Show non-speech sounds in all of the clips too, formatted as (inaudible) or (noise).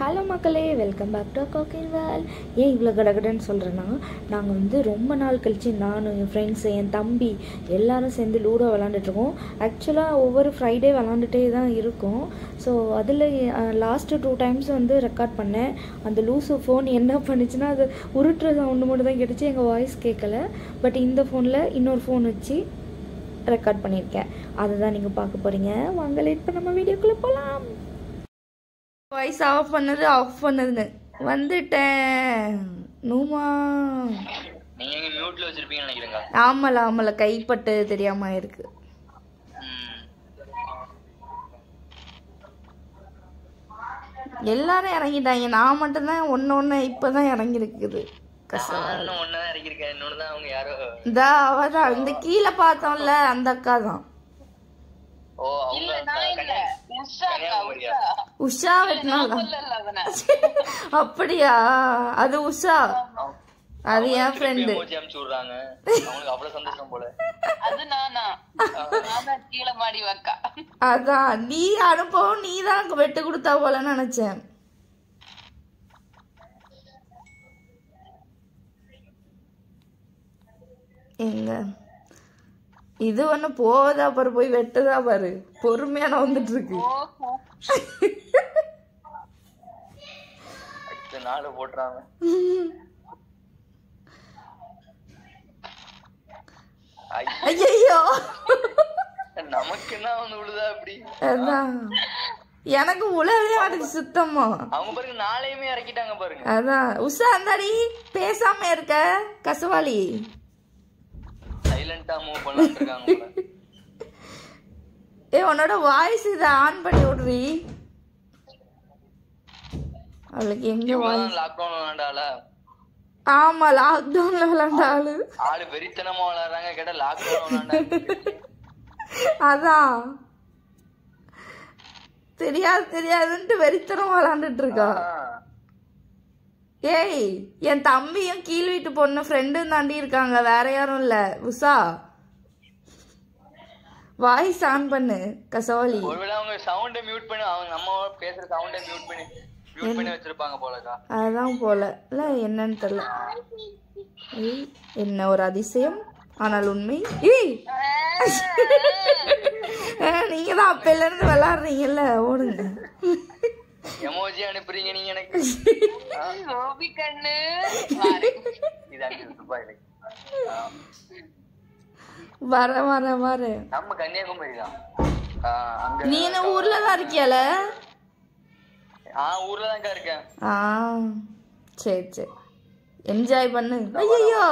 Hello மக்களே. Welcome back to cooking Vel ஏன் இவ்வளோ கடகடன்னு சொல்கிறேன்னா நாங்கள் வந்து ரொம்ப நாள் கழித்து நானும் என் ஃப்ரெண்ட்ஸு என் தம்பி எல்லாரும் சேர்ந்து லூடோ விளாண்டுட்ருக்கோம் ஆக்சுவலாக ஒவ்வொரு ஃப்ரைடே விளாண்டுட்டே தான் இருக்கோம். ஸோ அதில் லாஸ்ட்டு டூ டைம்ஸ் வந்து ரெக்கார்ட் பண்ணேன். அந்த லூஸு ஃபோன் என்ன பண்ணுச்சுன்னா அது உருட்டுற சவுண்டு மட்டும் தான் கேட்டுச்சு. எங்கள் வாய்ஸ் கேட்கல பட் இந்த ஃபோனில் இன்னொரு ஃபோன் வச்சு ரெக்கார்ட் பண்ணியிருக்கேன். அதை தான் நீங்கள் பார்க்க போகிறீங்க வாங்க லேட் பண்ண நம்ம வீடியோக்குள்ளே போகலாம் வாய்ஸ் ஆஃப் பண்ணது ஆஃப் பண்ணதுன்னு. வந்துட்டேன். நூமா? நீங்க மியூட்ல வச்சிருப்பீங்கன்னு நினைக்கிறேங்க. ஆமல ஆமல. கைப்பட்டு தெரியாம இருக்கு எல்லாரும் இறங்கிட்டாங்க. நான் மட்டும்தான் ஒன்று ஒன்று இப்போ தான் இறங்கியிருக்குது. கஷ்டம் இன்னும் ஒன்னதான் இறக்கிருக்கேன் இன்னொன்னு தான் அவங்க யாரோ இந்த அவ தான் இந்த கீழே பார்த்தோம்ல அந்த அக்கா தான் உஷா வெட்டினால (laughs) அப்படியா? அது உஷா. அது என் ஃப்ரெண்டு (laughs) போல. அதான். நீ அனுப்பவும் நீ தான் வெட்டு கொடுத்தா போலன்னு நினைச்சேன். எங்க? இது ஒண்ணு போதா பாரு போய் வெட்டுதா பாரு. பொறுமையான வந்துட்டு இருக்கு ஐயோ, நமக்கு என்ன வந்து விழுதா அப்படி எனக்கு உழவே மாட்டுக்கு சுத்தமா. அவங்க பாருங்க நாளையுமே இறக்கிட்டாங்க பாருங்க. அதான். உஷா அந்தாடி பேசாம இருக்க கசவாளி சைலண்டா மூவ் இருக்காங்க போல. ஏ உன்னோட வாய்ஸ் இதை ஆன் பண்ணி விடுறி அவளுக்கு எங்க வாய்ஸ் இவங்கதான் லாக்டவுன் விளாண்டால ஆமா லாக்டவுன்ல விளாண்ட ஆளு ஆளு வெறித்தனமா விளாடுறாங்க கேட்டா லாக்டவுன் விளாண்டாங்க அதான். தெரியாது தெரியாதுன்ட்டு வெறித்தனம் விளாண்டுட்டு இருக்கா? ஏய் என் தம்பியும் கீழ் வீட்டு பொண்ணு ஃப்ரெண்டும் தாண்டி இருக்காங்க. வேற யாரும் இல்ல. உஷா. வாய்ஸ் ஆன் பண்ணு கசவாளி ஒருவேளை அவங்க சவுண்ட மியூட் பண்ணி அவங்க நம்ம பேசுற சவுண்ட மியூட் பண்ணி மியூட் பண்ணி வச்சிருப்பாங்க போலக்கா. அதான் போல. இல்ல என்னன்னு தெரியல. ஏய், என்ன ஒரு அதிசயம்? ஆனால் உண்மை. ஏய்! (laughs) நீங்க தான் அப்பையில இருந்து விளாடுறீங்கல்ல ஓடுங்க. எமோஜி அனுப்புறீங்க நீங்க எனக்கு? (laughs) கோபி கண்ணு. வாரு. வர வர வர. நம்ம கன்னியாகுமரி தான். நீ என்ன ஊர்ல தான் இருக்கியால? ஆ ஊர்ல தான்க்கா இருக்கேன். ஆ சரி சரி. என்ஜாய் பண்ணு. ஐயோ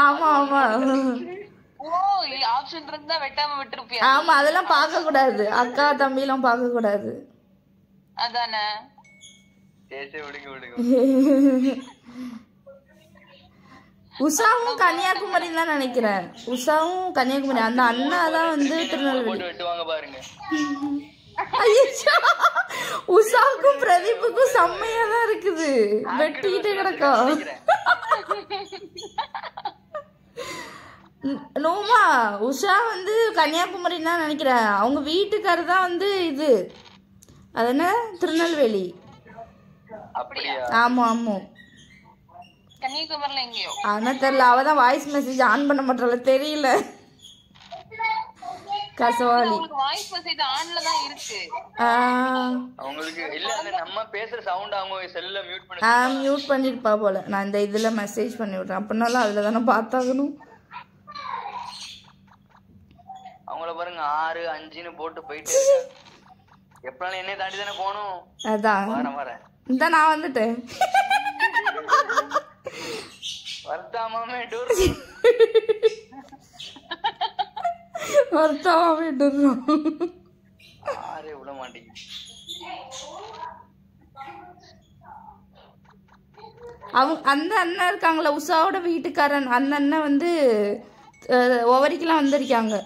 ஆமா ஆமா. ஆப்ஷன் இருந்தா வெட்டாம விட்டுருப்பியா? ஆமா அதெல்லாம் பார்க்க கூடாது அக்கா தம்பிலாம் பார்க்க கூடாது அதானே உஷாவும் கன்னியாகுமரி தான் நினைக்கிறேன். உஷாவும் கன்னியாகுமரி அந்த அண்ணா தான் வந்து திருநெல்வேலி. உஷாவுக்கும் பிரதீப்புக்கும் செம்மையா தான் இருக்குது வெட்டிக்கிட்டே கிடக்கா நோமா உஷா வந்து கன்னியாகுமரி தான் நினைக்கிறேன். அவங்க வீட்டுக்காரர் தான் வந்து இது. அது என்ன? திருநெல்வேலி. அப்படியா? ஆமா ஆமா. கன்னியாகுமரியில எங்கேயோ. ஆனா தெரியல அவ தான் வாய்ஸ் மெசேஜ் ஆன் பண்ண மாட்டாள தெரியல. கசவாளி வாய்ஸ் மெசேஜ் ஆன்ல தான் இருக்கு. அவங்களுக்கு இல்ல நம்ம பேசுற சவுண்ட் அவங்க செல்ல மியூட் பண்ணி ஆ மியூட் பண்ணிருப்பா போல. நான் இந்த இதுல மெசேஜ் பண்ணி விட்றேன். அப்படின்னாலும் அதுல தானே பார்த்தாகணும். அவங்கள பாருங்க ஆறு அஞ்சுன்னு போட்டு போயிட்டு. எப்பனாலும் என்னைய தாண்டி தானே போகணும்? அதான். வரேன் வரேன். இந்த நான் வந்துட்டேன். வருத்தாமே டூர். வருத்தமா விட்டுறோம் ஆறே விட மாட்டேங்குது. அவங்க அந்த அண்ணன் இருக்காங்களே உஷாவோட வீட்டுக்காரன் அந்த அண்ணன் வந்து ஒவரிக்கெல்லாம் வந்திருக்காங்க.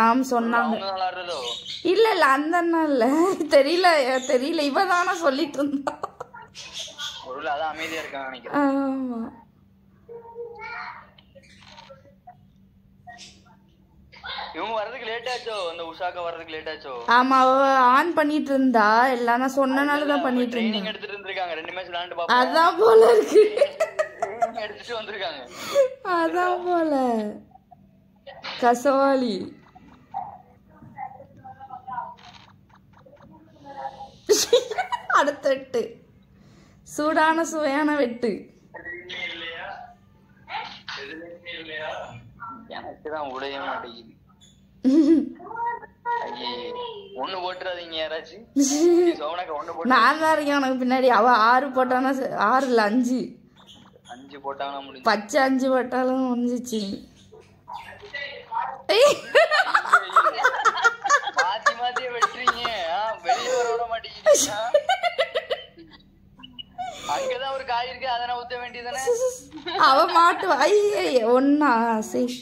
ஆம் சொன்னாங்க. இல்ல இல்ல அந்த அண்ணன் இல்ல. தெரியல தெரியல. இவ தானா சொல்லிட்டு இருந்தா. ஆமா. இவங்க வர்றதுக்கு லேட் ஆச்சோ? அந்த உஷாக்கா வர்றதுக்கு லேட் ஆச்சோ? ஆமா அவ ஆன் பண்ணிட்டு இருந்தா. எல்லாம் நான் சொன்னனால தான் பண்ணிட்டு ட்ரைனிங் இருந்தேன் எடுத்துட்டு இருந்திருக்காங்க ரெண்டு மேட்ச் விளையாண்டு பாப்போம். அதான் போல இருக்கு. எடுத்துட்டு வந்திருக்காங்க. அதான் போல. கசவாளி (laughs) அடுத்த வெட்டு சூடான சுவையான வெட்டு. எனக்கு தான் உடைய மாட்டேங்குது ஒண்ணு போட்டுறாதீங்க யாராச்சும் (laughs) நான் தான் இருக்கேன் உனக்கு பின்னாடி. அவ ஆறு போட்டானா ஆறு இல்ல அஞ்சு. அஞ்சு முடிஞ்சு பச்சை அஞ்சு போட்டாலும் முடிஞ்சிச்சு. மாத்தி மாத்தியே வெட்டுறீங்க. ஆ, வெளிய வர விட மாட்டேங்கிறீங்க அங்கதான் ஒரு காய் இருக்கு அதை நான் ஊத்த வேண்டியதானே அவ மாட்டுவா. ஐயே ஒன்னா சரி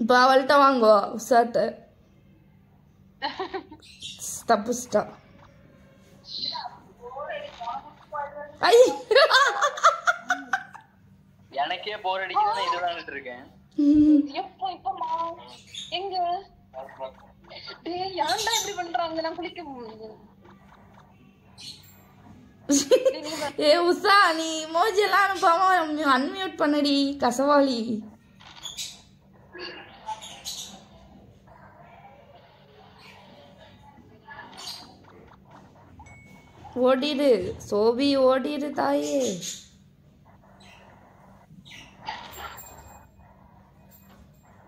இப்போ அவள்கிட்ட வாங்குவா உஷாட்ட தப்புச்சிட்டா ஐ எனக்கே போர் அடிக்குதுன்னு இது விளையாண்டுட்டு இருக்கேன் எப்போ இப்பமா எங்க? டேய் ஏன்டா இப்படி பண்றாங்க? நான் குளிக்க ஏ உஷா நீ மோஜி எல்லாம் அனுப்பாம அன்மியூட் பண்ணடி கசவாளி. ஓடிடு சோபி ஓடிடு தாயே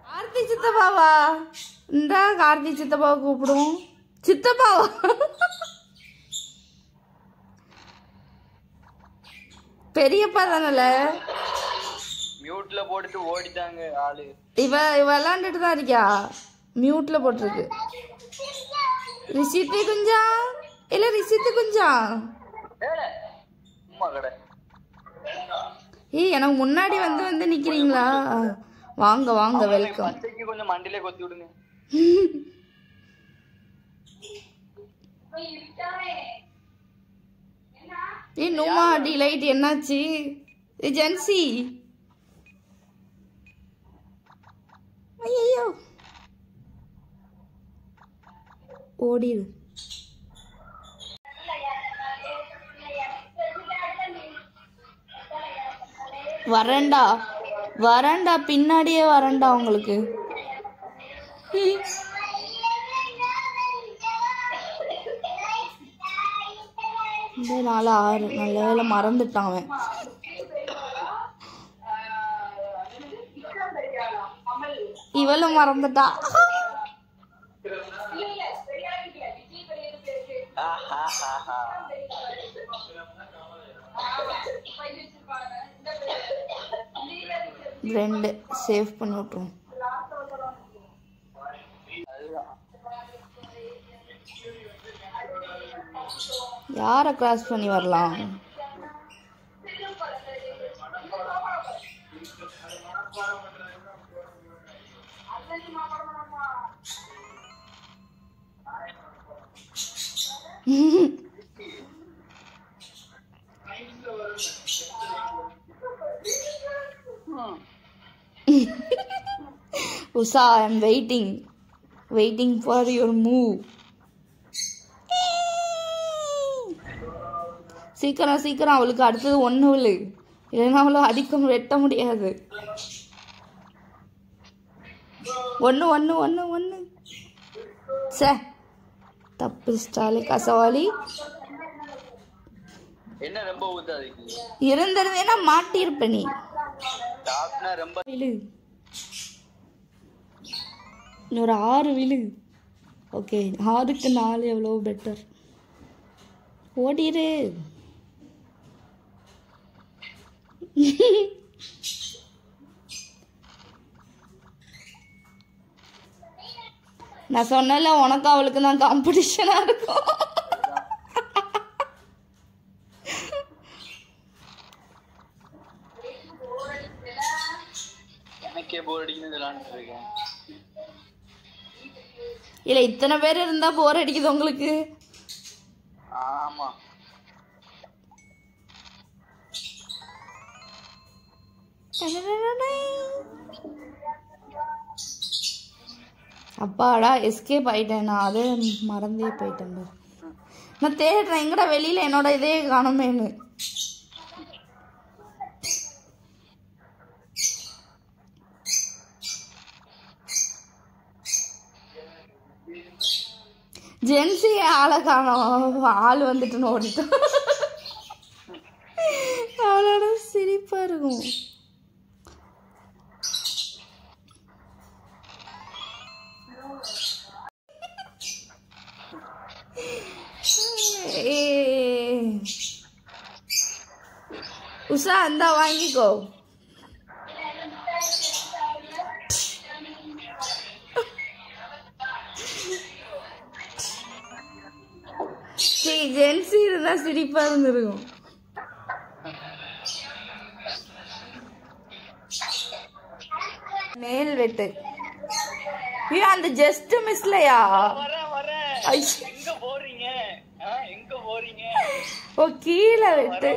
கார்த்தி சித்தப்பாவா? இந்த கார்த்தி சித்தப்பாவை கூப்பிடுவோம் சித்தப்பாவா? பெரியப்பா தானல? மியூட்ல போட்டுட்டு ஓடிட்டாங்க ஆளு. இவ இவ விளாண்டுட்டு தான் இருக்கியா? மியூட்ல போட்டிருக்கு. ரிஷித்து குஞ்சா? இல்ல ரிஷித்து குஞ்சா? ஏய் எனக்கு முன்னாடி வந்து வந்து நிக்கிறீங்களா? வாங்க வாங்க வெல்கம் கொஞ்சம் மண்டிலே கொத்தி விடுங்க. ஏய் நோமா டிலைட் என்னாச்சு? ஜென்சி. ஐயோ ஓடிடு. வரேன்டா. வரேன்டா பின்னாடியே வரண்டா உங்களுக்கு. இந்த நாள் ஆறு நல்ல வேலை மறந்துட்டான் அவன். இவளும் மறந்துட்டா. ரெண்டு. சேவ் பண்ணி விட்ருவோம் யாரை கிராஸ் பண்ணி வரலாம்? (laughs) Usha I am waiting waiting for your move சீக்கிரம் சீக்கிரம் அவளுக்கு அடுத்தது ஒன்று விழு. இல்லைன்னா அவளை அடிக்க வெட்ட முடியாது. ஒன்று ஒன்று ஒன்று ஒன்று சே தப்பு ஸ்டாலி கசவாளி. என்ன ரொம்ப ஊத்தாதீங்க. இருந்திருந்தேன்னா மாட்டியிருப்ப நீ. ரொம்ப இன்னொரு ஆறு விழு. ஓகே ஆறுக்கு நாலு எவ்வளோ பெட்டர் ஓடிடு நான் சொன்னல உனக்கு அவளுக்கு தான் காம்படிஷனாக இருக்கும். எனக்கே போர் அடிக்குன்னு விளாண்டுருக்கேன் இல்லை இத்தனை பேர் இருந்தால் போர் அடிக்குது உங்களுக்கு ஆமா டடடடடை. அப்பாடா எஸ்கேப் ஆயிட்டேன் நான் அதே மறந்தே போயிட்டேன். நான் தேடுறேன் எங்கடா வெளியில என்னோட இதே காணுமேன்னு ஜென்சி ஆளை காணோம் ஆள் வந்துட்டுன்னு ஓடிட்டோம் அவளோட சிரிப்பா இருக்கும் ஏய். உஷா இந்தா வாங்கிக்கோ ஜென்சி இருந்தா சிரிப்பா இருந்திருக்கும். மேல் வெட்டு. ஐயோ அந்த ஜஸ்ட் மிஸ்லயா வரேன் வரேன் ஐ. எங்க போறீங்க? ஆ, எங்க போறீங்க? ஓ கீழே வெட்டு.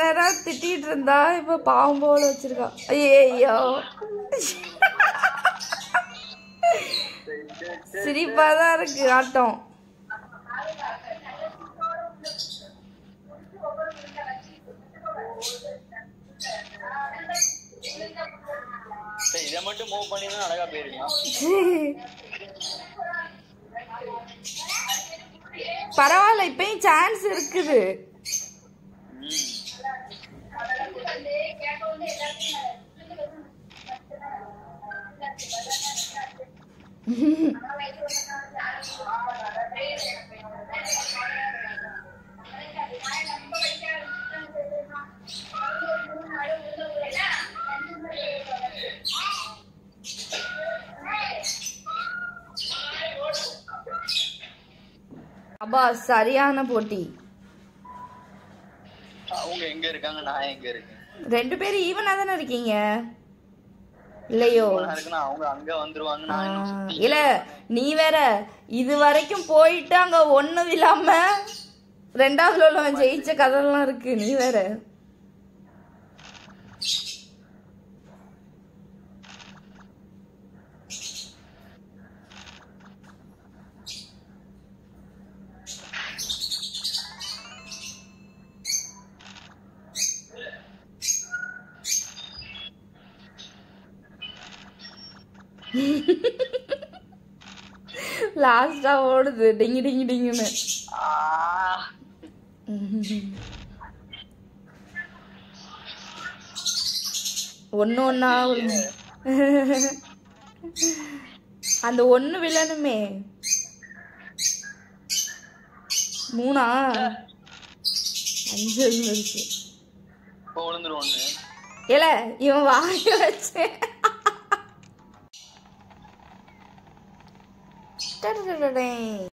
நேரம் திட்டிட்டு இருந்தா? இப்ப பாவம் போல வச்சிருக்கா. ஐயோ சிரிப்பா தான் இருக்கு ஆட்டம். இதை மட்டும் மூவ் பண்ணி தான் அழகா போயிருக்கலாம் பரவாயில்ல இப்பயும் சான்ஸ் இருக்குது. அப்பா சரியான போட்டி அவங்க எங்க இருக்காங்க நான் எங்க இருக்கேன். ரெண்டு பேரும் ஈவனா தானே இருக்கீங்க? இல்லையோ. அவங்க அங்க வந்துருவாங்க இல்ல நீ வேற இது வரைக்கும் போயிட்டு அங்க ஒண்ணும் இல்லாம ரெண்டாவதுல உள்ளவன் ஜெயிச்ச கதைலாம் இருக்கு நீ வேற. லாஸ்டா ஓடுது. டிங்கி டிங்கி டிங்குன்னு. ஒண்ணு ஒன்னா அந்த ஒண்ணு வில்லனுமே மூணா? அஞ்சு இருந்துச்சு இப்போ விழுந்துரும் ஒண்ணு. இல்ல இவன் வாய வச்சு டடடடடே.